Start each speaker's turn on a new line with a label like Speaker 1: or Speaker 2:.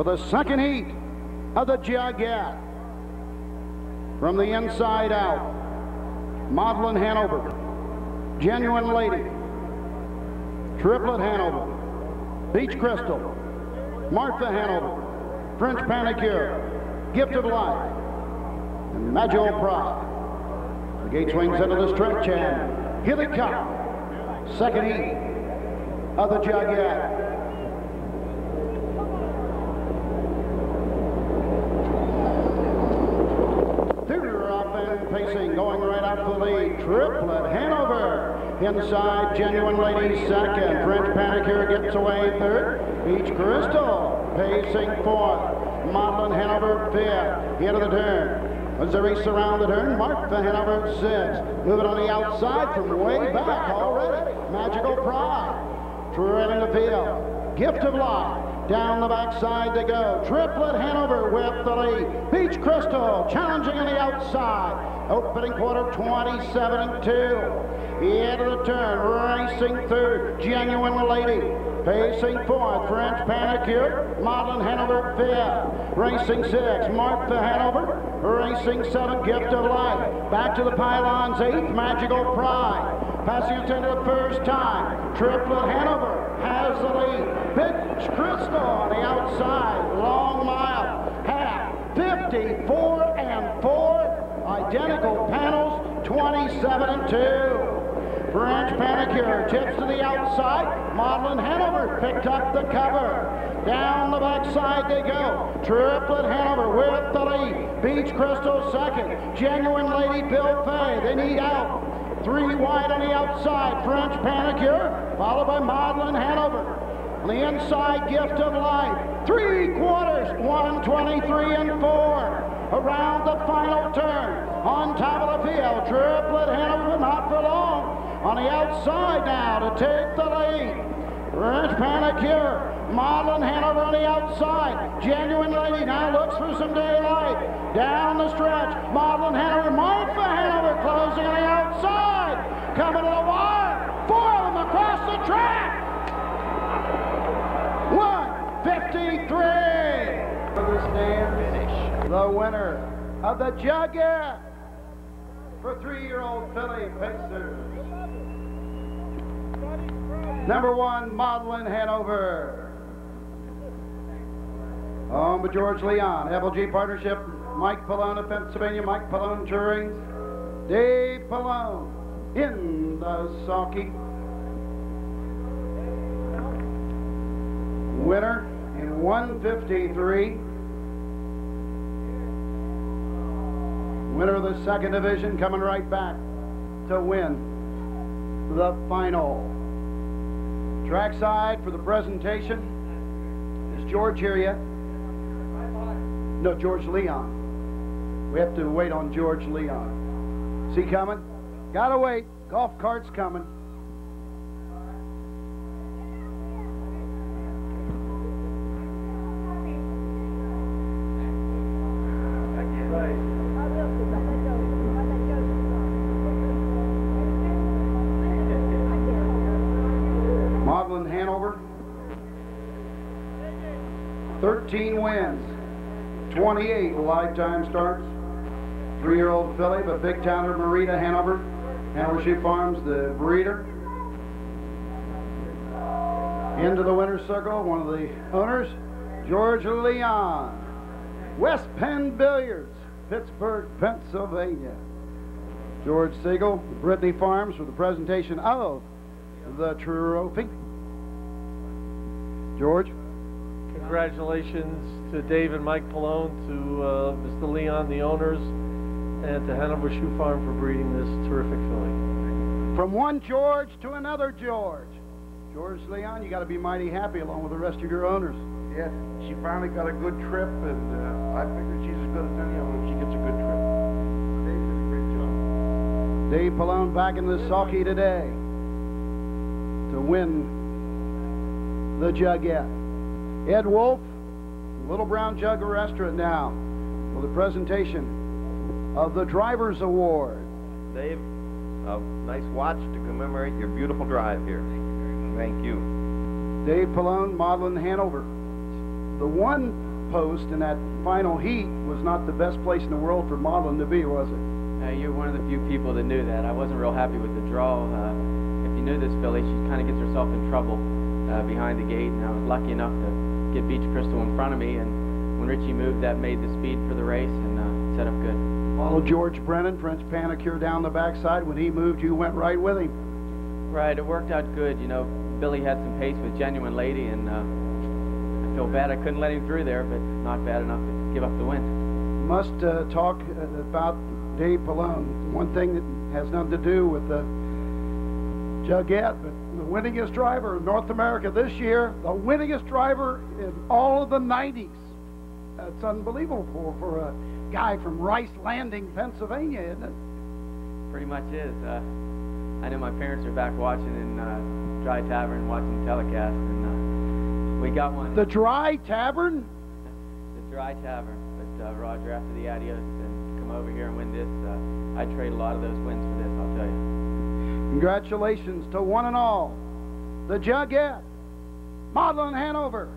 Speaker 1: for the second heat of the Jugette. From the inside out, Maudlin Hanover, Genuine Lady, Triplet Hanover, Beach Crystal, Martha Hanover, French Panicure, Gift of Life, and Magio Pride. The gate swings into the stretch and here they come. Second heat of the Jugette. pacing, going right out. Triplet Hanover. Inside, Genuine Ladies second. French Panicure gets away third. Beach Crystal pacing fourth. Maudlin Hanover fifth. Into the turn. Missouri surround the turn. Martha Hanover six. Moving on the outside from way back already. Magical Pride. Trailing the field. Gift of Life. Down the backside they go. Triplet Hanover with the lead. Beach Crystal challenging on the outside. Opening quarter 27 and 2. Into the turn, racing third, Genuine Lady. Pacing fourth, French Panicure. Maudlin Hanover fifth. Racing six, Martha Hanover. Racing seven, Gift of Life. Back to the pylons, eighth, Magical Pride. Passing it into the first time. Triplet Hanover has the lead. Beach Crystal on the outside. Long mile. Half. 54 and 4 identical panels, 27 and 2. French Panicure tips to the outside. Maudlin Hanover picked up the cover. Down the backside they go. Triplet Hanover with the lead. Beach Crystal second. Genuine Lady Bill Fahy. They need out. Three wide on the outside. French Panicure, followed by Maudlin Hanover. On the inside, Gift of Life. Three quarters, 123 and 4 around the final turn. On top of the field, Triplet Hanover, not for long. On the outside now to take the lead. French Panicure, Maudlin Hanover on the outside. Genuine Lady now looks for some daylight. Down the stretch, Maudlin Hanover, Martha Hanover closing of the Jugette for three-year-old filly Pacers. Number one, Maudlin Hanover. Home with George Leon, FLG Partnership, Mike Palone of Pennsylvania, Mike Palone Touring, Dave Palone in the sulky. Winner in 153. Winner of the second division coming right back to win the final. Trackside for the presentation. Is George here yet? No, George Leon. We have to wait on George Leon. Is he coming? Gotta wait. Golf cart's coming. Hanover. 13 wins, 28 lifetime starts. Three-year-old filly, but big towner Marita Hanover. Hanover Shoe Farms, the breeder. Into the winner's circle, one of the owners, George Leon. West Penn Billiards, Pittsburgh, Pennsylvania. George Segal, Brittany Farms for the presentation of the trophy. George?
Speaker 2: Congratulations to Dave and Mike Palone, to uh, Mr. Leon, the owners, and to Hanover Shoe Farm for breeding this terrific filly.
Speaker 1: From one George to another George. George Leon, you got to be mighty happy along with the rest of your owners.
Speaker 3: Yes, she finally got a good trip, and uh, I figure she's as good as any of them if she gets a good trip. Dave did a great job.
Speaker 1: Dave Palone back in the sulky today to win the Jugette. Ed Wolf, Little Brown Jug Restaurant now for the presentation of the Drivers Award.
Speaker 4: Dave, a nice watch to commemorate your beautiful drive here. Thank you.
Speaker 1: Dave Palone, Maudlin Hanover. The one post in that final heat was not the best place in the world for Maudlin to be, was it?
Speaker 5: Uh, you're one of the few people that knew that. I wasn't real happy with the draw. Uh, if you knew this filly, she kind of gets herself in trouble uh, behind the gate, and I was lucky enough to get Beach Crystal in front of me. And when Richie moved, that made the speed for the race and uh, set up good.
Speaker 1: Followed George Brennan, French Panicure down the backside. When he moved, you went right with him.
Speaker 5: Right, it worked out good. You know, Billy had some pace with Genuine Lady, and uh, I feel bad I couldn't let him through there, but not bad enough to give up the win.
Speaker 1: Must uh, talk uh, about Dave Palone. One thing that has nothing to do with the Jugette, but winningest driver in North America this year, the winningest driver in all of the 90s. That's unbelievable for, for a guy from Rice Landing, Pennsylvania, isn't it?
Speaker 5: Pretty much is. Uh, I know my parents are back watching in uh, Dry Tavern, watching telecast, and uh, we got one.
Speaker 1: The Dry Tavern?
Speaker 5: the Dry Tavern. But uh, Roger, after the adios and come over here and win this, uh, I'd trade a lot of those wins for this, I'll tell you.
Speaker 1: Congratulations to one and all. The Jugette, Maudlin Hanover,